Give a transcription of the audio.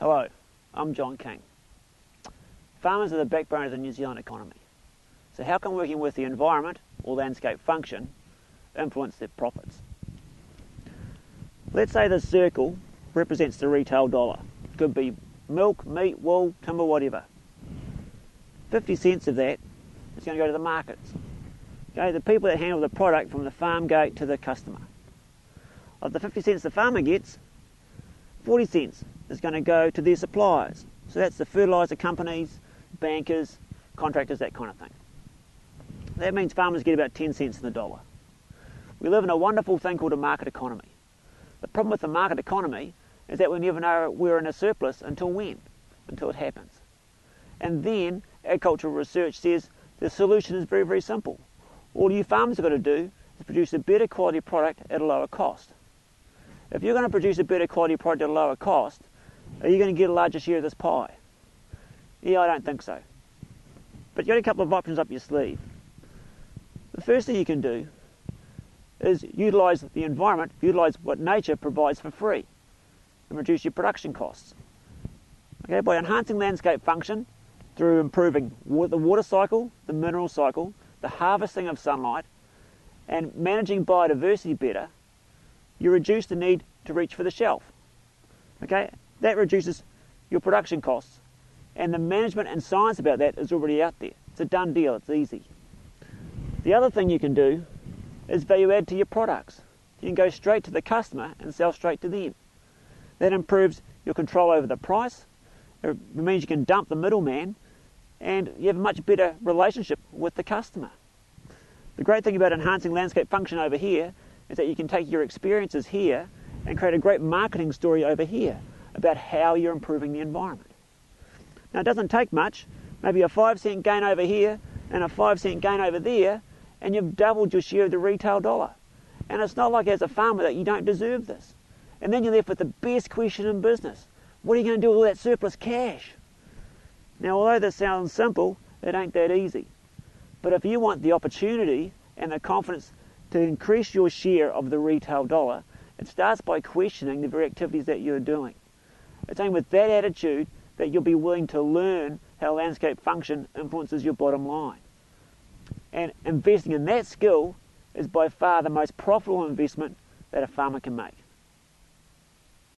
Hello, I'm John King. Farmers are the backbone of the New Zealand economy. So how can working with the environment or landscape function influence their profits? Let's say the circle represents the retail dollar. It could be milk, meat, wool, timber, whatever. 50 cents of that is going to go to the markets. Okay, the people that handle the product from the farm gate to the customer. Of the 50 cents the farmer gets, 40 cents is going to go to their suppliers. So that's the fertiliser companies, bankers, contractors, that kind of thing. That means farmers get about 10 cents in the dollar. We live in a wonderful thing called a market economy. The problem with the market economy is that we never know we're in a surplus until when? Until it happens. And then agricultural research says the solution is very, very simple. All you farmers have got to do is produce a better quality product at a lower cost. If you're going to produce a better quality product at a lower cost, are you going to get a larger share of this pie? Yeah, I don't think so. But you've got a couple of options up your sleeve. The first thing you can do is utilise the environment, utilise what nature provides for free and reduce your production costs. Okay, by enhancing landscape function through improving the water cycle, the mineral cycle, the harvesting of sunlight, and managing biodiversity better, you reduce the need to reach for the shelf. Okay, that reduces your production costs, and the management and science about that is already out there. It's a done deal, it's easy. The other thing you can do is value add to your products. You can go straight to the customer and sell straight to them. That improves your control over the price. It means you can dump the middleman and you have a much better relationship with the customer. The great thing about enhancing landscape function over here is that you can take your experiences here and create a great marketing story over here about how you're improving the environment. Now it doesn't take much, maybe a five cent gain over here and a five cent gain over there, and you've doubled your share of the retail dollar. And it's not like as a farmer that you don't deserve this. And then you're left with the best question in business. What are you going to do with all that surplus cash? Now, although this sounds simple, it ain't that easy. But if you want the opportunity and the confidence to increase your share of the retail dollar, it starts by questioning the very activities that you're doing. It's only with that attitude that you'll be willing to learn how landscape function influences your bottom line. And investing in that skill is by far the most profitable investment that a farmer can make.